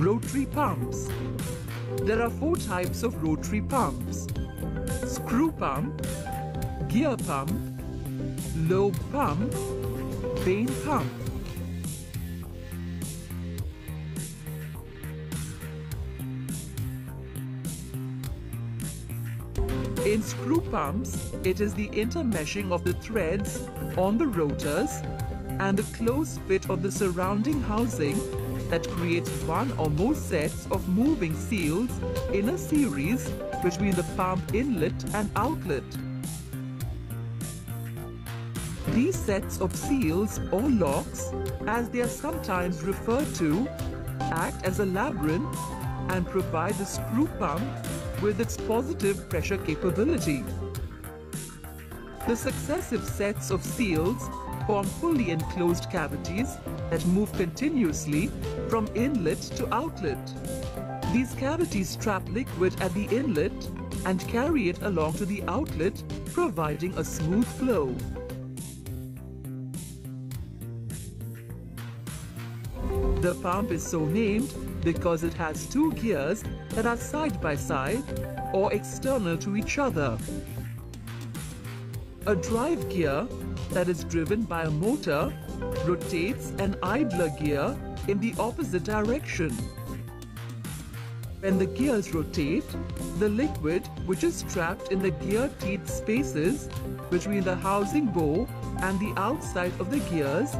Rotary pumps. There are four types of rotary pumps. Screw pump, gear pump, lobe pump, vane pump. In screw pumps, it is the intermeshing of the threads on the rotors and the close fit of the surrounding housing that creates one or more sets of moving seals in a series between the pump inlet and outlet. These sets of seals or locks, as they are sometimes referred to, act as a labyrinth and provide the screw pump with its positive pressure capability. The successive sets of seals form fully enclosed cavities that move continuously from inlet to outlet. These cavities trap liquid at the inlet and carry it along to the outlet, providing a smooth flow. The pump is so named because it has two gears that are side by side or external to each other. A drive gear that is driven by a motor rotates an idler gear in the opposite direction. When the gears rotate, the liquid which is trapped in the gear teeth spaces between the housing bow and the outside of the gears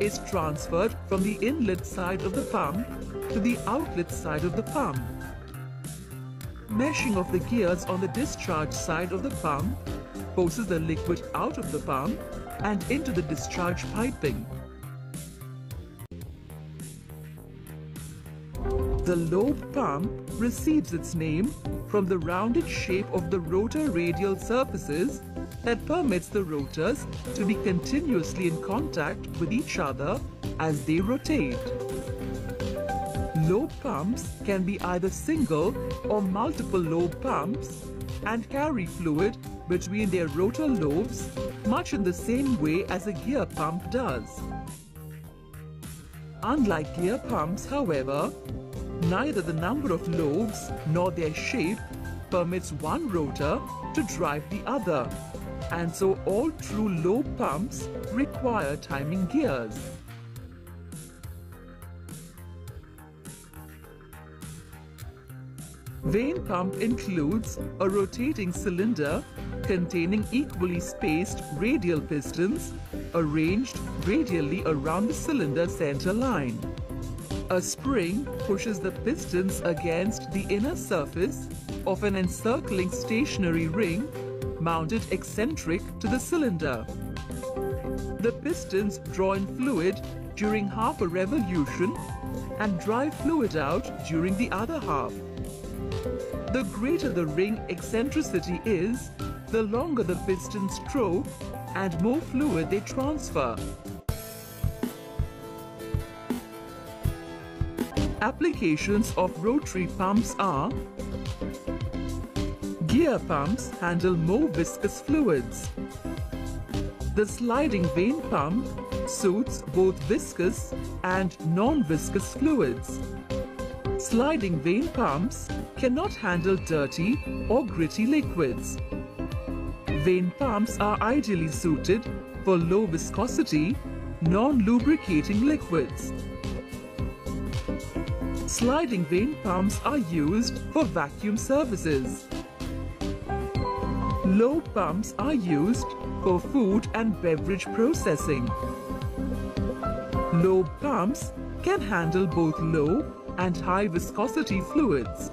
is transferred from the inlet side of the pump to the outlet side of the pump. Meshing of the gears on the discharge side of the pump forces the liquid out of the pump and into the discharge piping. The lobe pump receives its name from the rounded shape of the rotor radial surfaces that permits the rotors to be continuously in contact with each other as they rotate. Lobe pumps can be either single or multiple lobe pumps and carry fluid between their rotor lobes much in the same way as a gear pump does. Unlike gear pumps, however, neither the number of lobes nor their shape permits one rotor to drive the other, and so all true lobe pumps require timing gears. Vane pump includes a rotating cylinder containing equally spaced radial pistons arranged radially around the cylinder center line. A spring pushes the pistons against the inner surface of an encircling stationary ring mounted eccentric to the cylinder. The pistons draw in fluid during half a revolution and drive fluid out during the other half. The greater the ring eccentricity is, the longer the piston stroke and more fluid they transfer. Applications of rotary pumps are Gear pumps handle more viscous fluids. The sliding vane pump suits both viscous and non-viscous fluids. Sliding vane pumps cannot handle dirty or gritty liquids. Vane pumps are ideally suited for low viscosity, non-lubricating liquids. Sliding vane pumps are used for vacuum services. Lobe pumps are used for food and beverage processing. Lobe pumps can handle both low and high viscosity fluids.